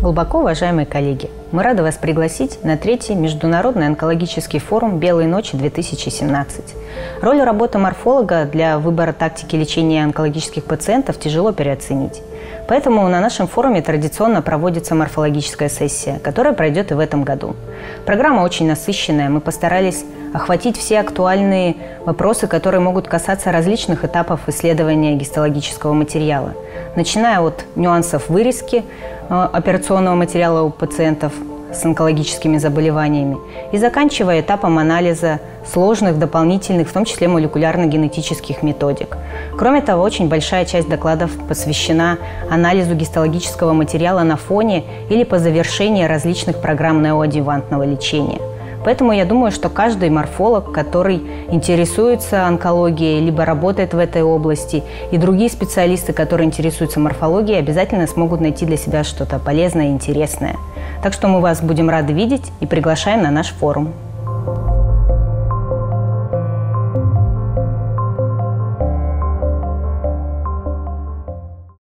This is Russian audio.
Глубоко уважаемые коллеги, мы рады вас пригласить на третий Международный онкологический форум «Белые ночи-2017». Роль работы морфолога для выбора тактики лечения онкологических пациентов тяжело переоценить. Поэтому на нашем форуме традиционно проводится морфологическая сессия, которая пройдет и в этом году. Программа очень насыщенная. Мы постарались охватить все актуальные вопросы, которые могут касаться различных этапов исследования гистологического материала. Начиная от нюансов вырезки э, операционного материала у пациентов с онкологическими заболеваниями и заканчивая этапом анализа сложных дополнительных, в том числе молекулярно-генетических методик. Кроме того, очень большая часть докладов посвящена анализу гистологического материала на фоне или по завершении различных программ неоадъювантного лечения. Поэтому я думаю, что каждый морфолог, который интересуется онкологией, либо работает в этой области, и другие специалисты, которые интересуются морфологией, обязательно смогут найти для себя что-то полезное и интересное. Так что мы вас будем рады видеть и приглашаем на наш форум.